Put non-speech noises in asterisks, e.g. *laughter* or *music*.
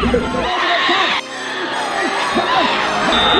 *laughs* Hey, yo,